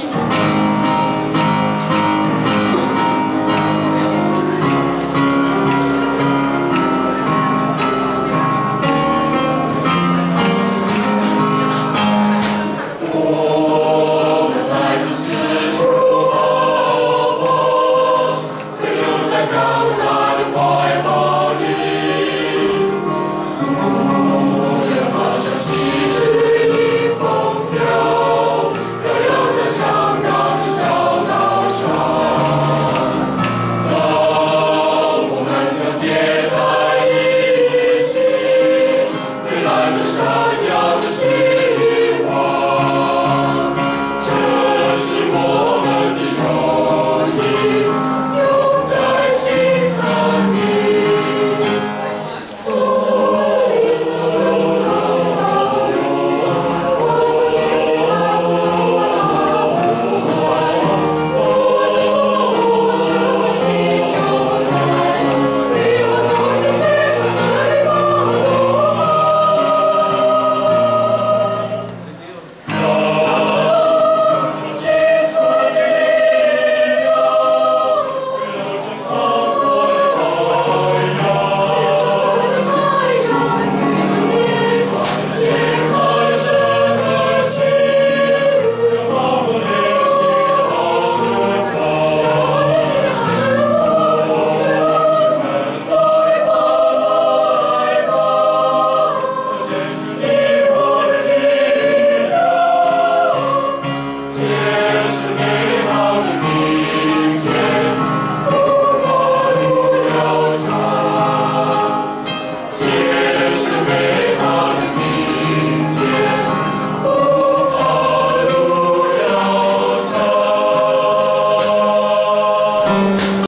curtir.